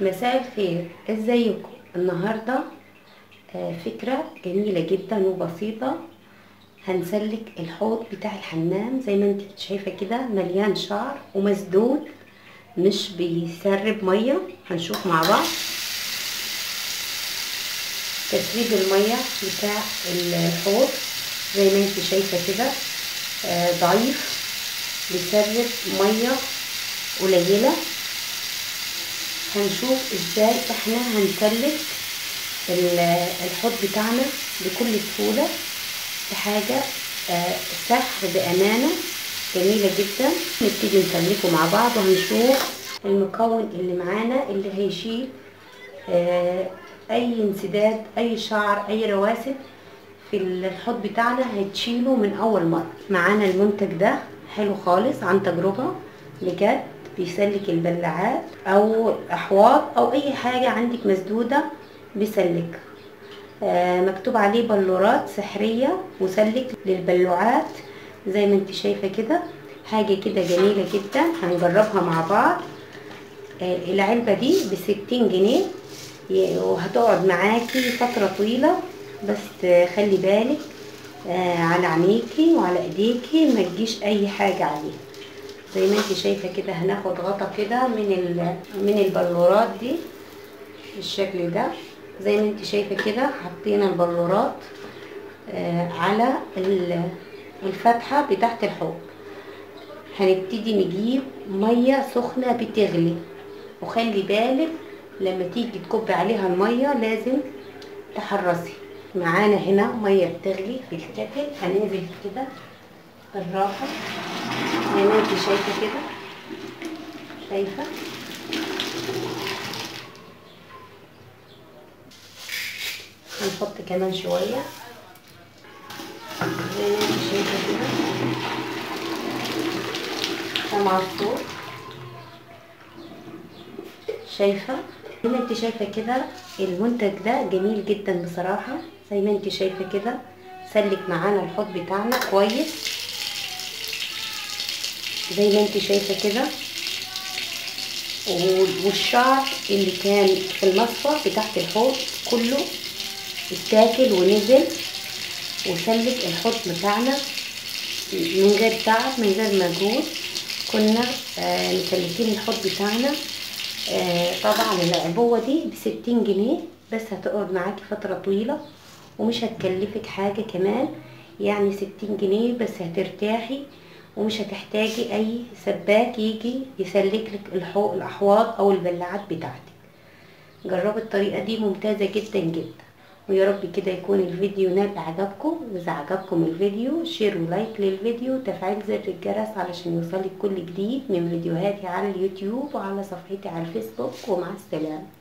مساء الخير. ازيكم؟ النهارده آه، فكرة جميلة جدا وبسيطة. هنسلك الحوض بتاع الحمام. زي ما انت شايفة كده مليان شعر ومسدود. مش بيسرب مية. هنشوف مع بعض. تسريب المية بتاع الحوض. زي ما انت شايفة كده آه، ضعيف. بيسرب مية قليلة. هنشوف إزاي إحنا هنسلك الحوض بتاعنا بكل سهولة بحاجة آه، سحر بأمانة جميلة جدا. نبتدي نسلكه مع بعض وهنشوف المكون اللي معانا اللي هيشيل آه، أي انسداد أي شعر أي رواسب في الحوض بتاعنا هتشيله من أول مرة. معانا المنتج ده حلو خالص عن تجربة بجد. بيسلك البلاعات أو أحواض أو أي حاجة عندك مسدودة بيسلك. آه مكتوب عليه بلورات سحرية مسلك للبلوعات زي ما انت شايفة كده. حاجة كده جميلة جدا هنجربها مع بعض. آه العلبة دي بستين جنيه. وهتقعد معاكي فترة طويلة بس خلي بالك آه على عينيكي وعلى إيديكي ما تجيش أي حاجة عليها. زي ما انت شايفة كده هناخد غطا كده من من البلورات دي بالشكل ده. زي ما انت شايفة كده حطينا البلورات آه على الفتحة بتاعت الحوض. هنبتدي نجيب مية سخنة بتغلي. وخلي بالك لما تيجي تكب عليها المية لازم تحرصي. معانا هنا مية بتغلي في الكتل هننزل كده بالراحة. زي ما انت شايفة كده؟ شايفة؟ هنحط كمان شوية. زي ما انت شايفة كده؟ سامعه الصوت شايفة؟ زي ما انت شايفة كده المنتج ده جميل جدا بصراحة. زي ما انت شايفة كده سلك معانا الحوض بتاعنا كويس. زي ما انت شايفة كده. والشعر اللي كان في المصفى بتاعت الحوض كله اتاكل ونزل. وسلك الحوض بتاعنا من غير تعب من غير مجهود. كنا آه مسلكين الحوض بتاعنا. آه طبعا العبوة دي بستين جنيه بس هتقعد معاكي فترة طويلة. ومش هتكلفك حاجة كمان يعني ستين جنيه بس هترتاحي. ومش هتحتاجي أي سباك يجي يسلك لك الحوض الأحواض أو البلاعات بتاعتك. جربوا الطريقة دي ممتازة جدا جدا. ويا رب كده يكون الفيديو نال إعجابكم. واذا عجبكم الفيديو share و like للفيديو. وتفعيل زر الجرس علشان يوصلك كل جديد من فيديوهاتي على اليوتيوب وعلى صفحتي على الفيسبوك. ومع السلامة.